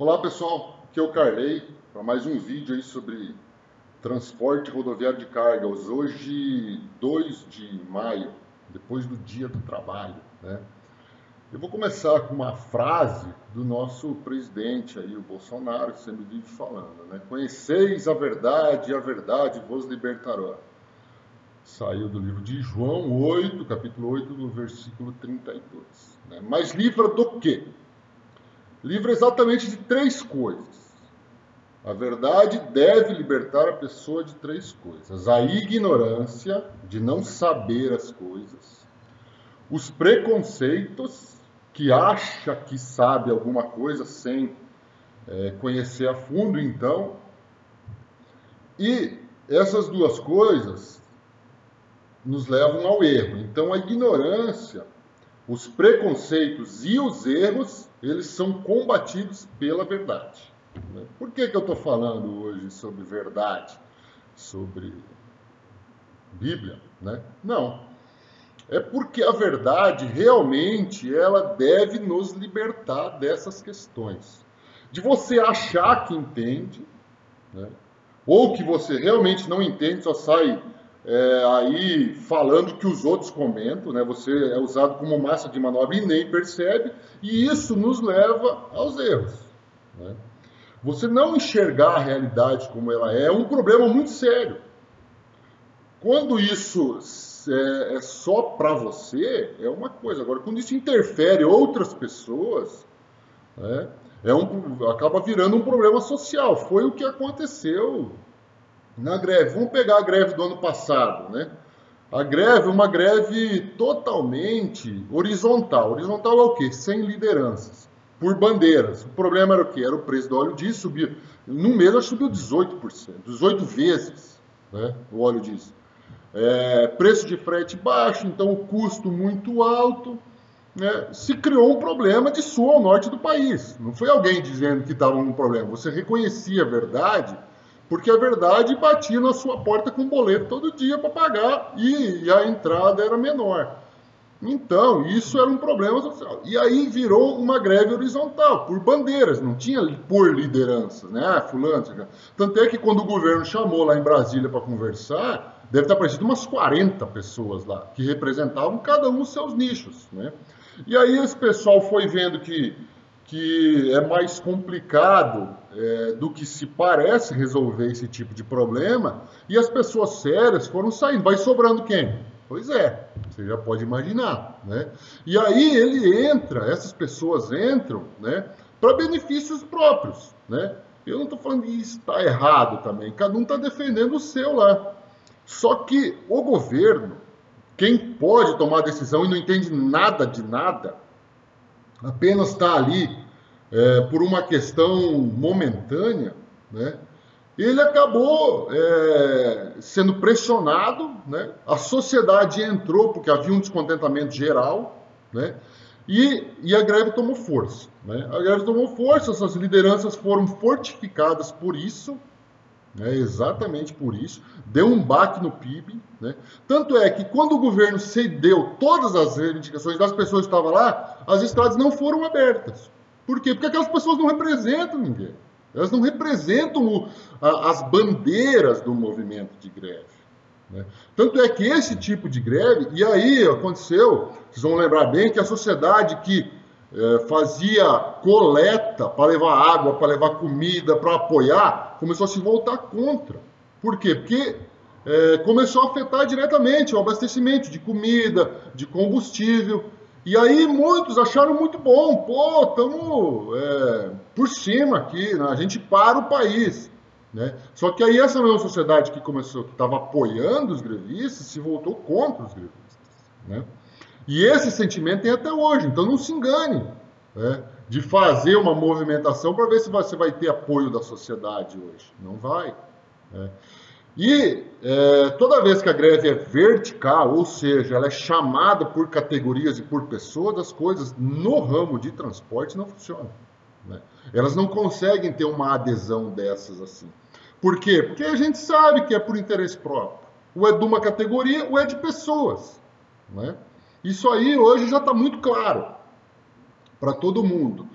Olá pessoal, aqui é o Carley para mais um vídeo aí sobre transporte rodoviário de cargas. Hoje, 2 de maio, depois do dia do trabalho, né? Eu vou começar com uma frase do nosso presidente aí, o Bolsonaro, que sempre vive falando, né? Conheceis a verdade e a verdade vos libertará. Saiu do livro de João 8, capítulo 8, no versículo 32. Né? Mas livra do quê? Livra exatamente de três coisas. A verdade deve libertar a pessoa de três coisas: a ignorância, de não saber as coisas, os preconceitos, que acha que sabe alguma coisa sem é, conhecer a fundo, então, e essas duas coisas nos levam ao erro. Então, a ignorância os preconceitos e os erros, eles são combatidos pela verdade. Né? Por que, que eu estou falando hoje sobre verdade, sobre Bíblia? Né? Não. É porque a verdade realmente ela deve nos libertar dessas questões. De você achar que entende, né? ou que você realmente não entende, só sai é, aí falando que os outros comentam, né? Você é usado como massa de manobra e nem percebe, e isso nos leva aos erros. Né? Você não enxergar a realidade como ela é é um problema muito sério. Quando isso é, é só para você, é uma coisa. Agora, quando isso interfere outras pessoas, né, é um, acaba virando um problema social. Foi o que aconteceu na greve. Vamos pegar a greve do ano passado, né? A greve é uma greve totalmente horizontal. Horizontal é o quê? Sem lideranças, por bandeiras. O problema era o quê? Era o preço do óleo diesel subir. Num mês ela subiu 18%, 18 vezes né, o óleo diesel. É, preço de frete baixo, então o custo muito alto. Né, se criou um problema de sul ao norte do país. Não foi alguém dizendo que estava um problema. Você reconhecia a verdade porque a verdade batia na sua porta com boleto todo dia para pagar e, a entrada era menor. Então, isso era um problema social. E aí virou uma greve horizontal, por bandeiras, não tinha por lideranças, né? Ah, fulano, Tanto é que quando o governo chamou lá em Brasília para conversar, deve estar aparecido umas 40 pessoas lá, que representavam cada um os seus nichos, né? E aí esse pessoal foi vendo que que é mais complicado é, do que se parece resolver esse tipo de problema, e as pessoas sérias foram saindo. Vai sobrando quem? Pois é, você já pode imaginar. Né? E aí ele entra, essas pessoas entram né, para benefícios próprios. Né? Eu não estou falando que está errado também, cada um está defendendo o seu lá. Só que o governo, quem pode tomar decisão e não entende nada de nada, apenas está ali é, por uma questão momentânea, né, ele acabou é, sendo pressionado, né, a sociedade entrou porque havia um descontentamento geral, né, e, e a greve tomou força. Né, a greve tomou força, essas lideranças foram fortificadas por isso, né, exatamente por isso, deu um baque no PIB. Né? Tanto é que quando o governo cedeu todas as reivindicações das pessoas que estavam lá, as estradas não foram abertas. Por quê? Porque aquelas pessoas não representam ninguém. Elas não representam o, a, as bandeiras do movimento de greve. Né? Tanto é que esse tipo de greve, e aí aconteceu, vocês vão lembrar bem, que a sociedade que é, fazia coleta para levar água, para levar comida, para apoiar, começou a se voltar contra. Por quê? Porque é, começou a afetar diretamente o abastecimento de comida, de combustível. E aí muitos acharam muito bom, pô, estamos é, por cima aqui, né? a gente para o país. Né? Só que aí essa mesma sociedade que começou, que estava apoiando os grevistas, se voltou contra os grevistas. Né? E esse sentimento tem até hoje, então não se engane né, de fazer uma movimentação para ver se você vai ter apoio da sociedade hoje. Não vai. Né? E é, toda vez que a greve é vertical, ou seja, ela é chamada por categorias e por pessoas, as coisas no ramo de transporte não funcionam. Né? Elas não conseguem ter uma adesão dessas assim. Por quê? Porque a gente sabe que é por interesse próprio. Ou é de uma categoria ou é de pessoas. Né? Isso aí hoje já está muito claro para todo mundo.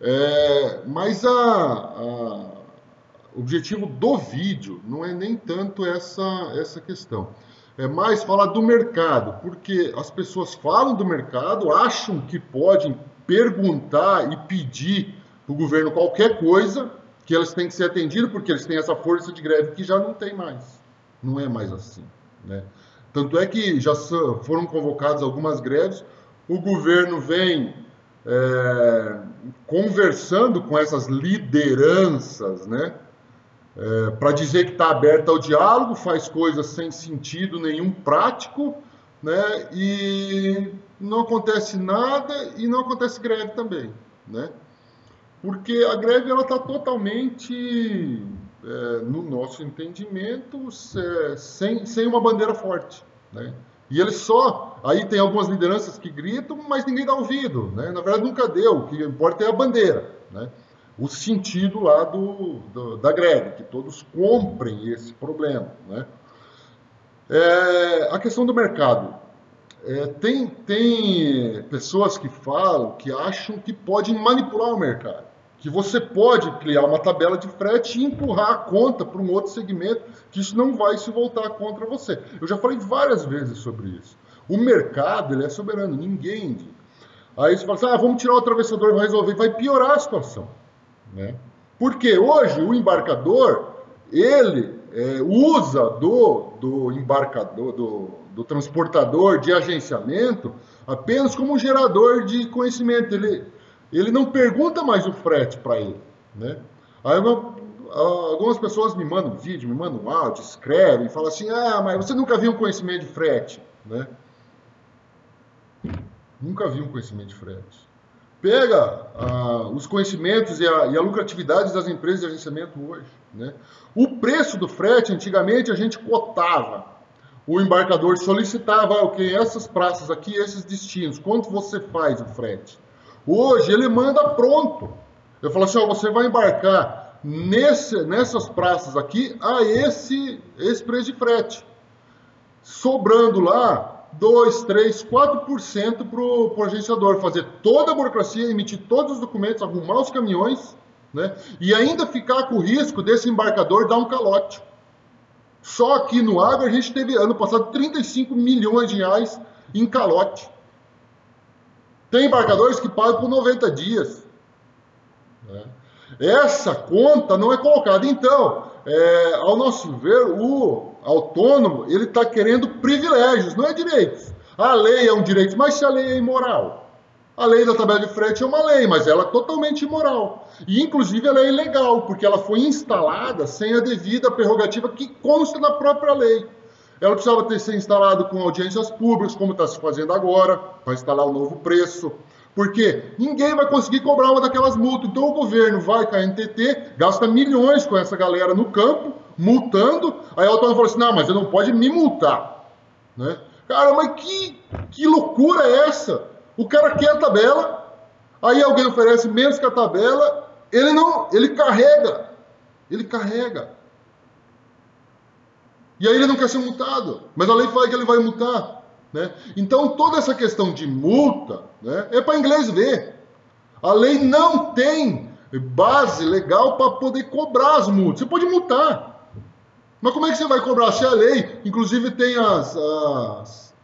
É, mas a, a, o objetivo do vídeo não é nem tanto essa, essa questão. É mais falar do mercado, porque as pessoas falam do mercado, acham que podem perguntar e pedir para o governo qualquer coisa, que eles têm que ser atendidos, porque eles têm essa força de greve que já não tem mais. Não é mais assim. Né? Tanto é que já foram convocadas algumas greves, o governo vem é, conversando com essas lideranças, né? É, para dizer que está aberto ao diálogo, faz coisas sem sentido nenhum prático, né? E não acontece nada e não acontece greve também, né? Porque a greve está totalmente, é, no nosso entendimento, sem, sem uma bandeira forte, né? E ele só, aí tem algumas lideranças que gritam, mas ninguém dá ouvido, né? Na verdade nunca deu, o que importa é a bandeira, né? O sentido lá do, do da greve, que todos comprem esse problema, né? É, a questão do mercado. É, tem, tem pessoas que falam, que acham que podem manipular o mercado que você pode criar uma tabela de frete e empurrar a conta para um outro segmento, que isso não vai se voltar contra você. Eu já falei várias vezes sobre isso. O mercado ele é soberano, ninguém. Aí você fala assim, ah, vamos tirar o atravessador e vai resolver, vai piorar a situação. Né? Porque hoje o embarcador, ele é, usa do, do embarcador, do, do transportador de agenciamento apenas como gerador de conhecimento. Ele, ele não pergunta mais o frete para ele, né? Aí uma, algumas pessoas me mandam vídeo, me mandam áudio, escrevem, falam assim, ah, mas você nunca viu um conhecimento de frete, né? Nunca vi um conhecimento de frete. Pega ah, os conhecimentos e a, e a, lucratividade das empresas de agenciamento hoje. Né? O preço do frete, antigamente, a gente cotava. O embarcador solicitava o que essas praças aqui, esses destinos. Quanto você faz o frete? Hoje ele manda pronto. Eu falo assim, ó, você vai embarcar nesse, nessas praças aqui a esse, esse preço de frete. Sobrando lá 2, 3, 4% para o agenciador fazer toda a burocracia, emitir todos os documentos, arrumar os caminhões, né? E ainda ficar com o risco desse embarcador dar um calote. Só aqui no agro a gente teve ano passado 35 milhões de reais em calote. Tem embarcadores que pagam por 90 dias. Né? Essa conta não é colocada. Então, é, ao nosso ver, o autônomo ele está querendo privilégios, não é direitos. A lei é um direito, mas se a lei é imoral. A lei da tabela de frete é uma lei, mas ela é totalmente imoral. E, inclusive, ela é ilegal, porque ela foi instalada sem a devida prerrogativa que consta na própria lei. Ela precisava ter sido instalada com audiências públicas, como está se fazendo agora, para instalar o um novo preço. Porque ninguém vai conseguir cobrar uma daquelas multas. Então o governo vai com a NTT, gasta milhões com essa galera no campo, multando. Aí o autônomo falou assim: não, mas você não pode me multar. Né? Cara, mas que, que loucura é essa? O cara quer a tabela, aí alguém oferece menos que a tabela, ele não, ele carrega. Ele carrega. E aí ele não quer ser multado, mas a lei fala que ele vai multar. Né? Então toda essa questão de multa né, é para inglês ver. A lei não tem base legal para poder cobrar as multas. Você pode multar. Mas como é que você vai cobrar? Se a lei, inclusive, tem as, as,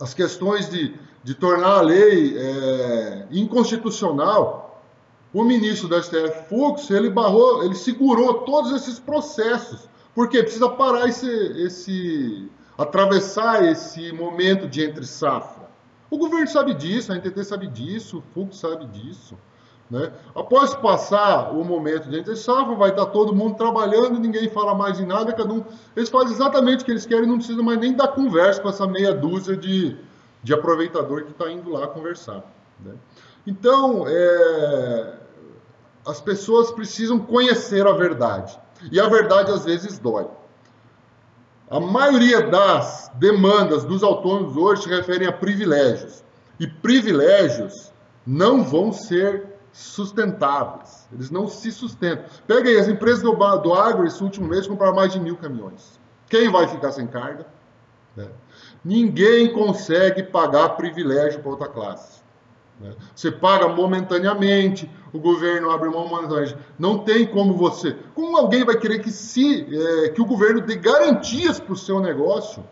as questões de, de tornar a lei é, inconstitucional, o ministro da STF, Fux, ele barrou, ele segurou todos esses processos porque precisa parar esse, esse atravessar esse momento de entre safra. O governo sabe disso, a NTT sabe disso, o FUC sabe disso. Né? Após passar o momento de entre safra, vai estar todo mundo trabalhando, ninguém fala mais em nada, cada um. Eles fazem exatamente o que eles querem, não precisa mais nem dar conversa com essa meia dúzia de, de aproveitador que está indo lá conversar. Né? Então, é, as pessoas precisam conhecer a verdade. E a verdade às vezes dói. A maioria das demandas dos autônomos hoje se referem a privilégios. E privilégios não vão ser sustentáveis. Eles não se sustentam. Pega aí, as empresas do, do agro esse último mês compraram mais de mil caminhões. Quem vai ficar sem carga? É. Ninguém consegue pagar privilégio para outra classe. Né? Você paga momentaneamente, o governo abre mão momentaneamente. Não tem como você. Como alguém vai querer que, se, é, que o governo dê garantias para o seu negócio?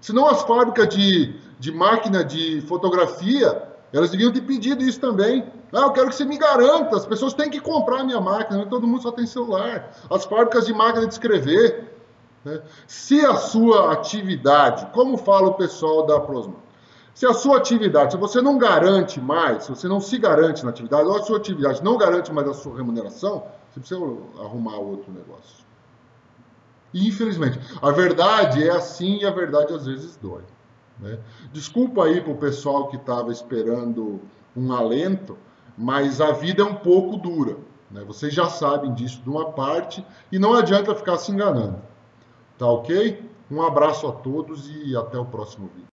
Senão as fábricas de, de máquina de fotografia, elas deviam ter pedido isso também. Ah, eu quero que você me garanta, as pessoas têm que comprar minha máquina, não todo mundo só tem celular. As fábricas de máquina de escrever. Né? Se a sua atividade, como fala o pessoal da Prosma, se a sua atividade, se você não garante mais, se você não se garante na atividade, ou a sua atividade não garante mais a sua remuneração, você precisa arrumar outro negócio. E, infelizmente, a verdade é assim e a verdade às vezes dói. Né? Desculpa aí para o pessoal que estava esperando um alento, mas a vida é um pouco dura. Né? Vocês já sabem disso de uma parte e não adianta ficar se enganando. Tá ok? Um abraço a todos e até o próximo vídeo.